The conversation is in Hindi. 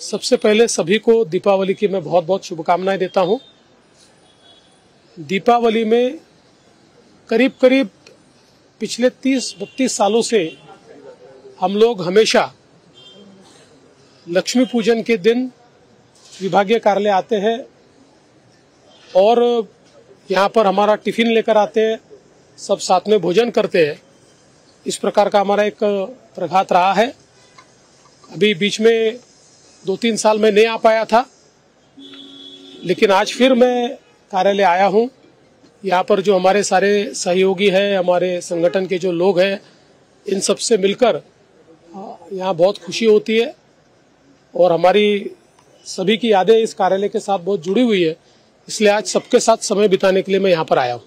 सबसे पहले सभी को दीपावली की मैं बहुत बहुत शुभकामनाएँ देता हूँ। दीपावली में करीब करीब पिछले 30-32 सालों से हम लोग हमेशा लक्ष्मी पूजन के दिन विभागीय कार्यालय आते हैं और यहाँ पर हमारा टिफ़िन लेकर आते हैं, सब साथ में भोजन करते हैं। इस प्रकार का हमारा एक प्रघात रहा है। अभी बीच में दो तीन साल में नहीं आ पाया था, लेकिन आज फिर मैं कार्यालय आया हूँ। यहाँ पर जो हमारे सारे सहयोगी हैं, हमारे संगठन के जो लोग हैं, इन सबसे मिलकर यहाँ बहुत खुशी होती है और हमारी सभी की यादें इस कार्यालय के साथ बहुत जुड़ी हुई है, इसलिए आज सबके साथ समय बिताने के लिए मैं यहाँ पर आया हूँ।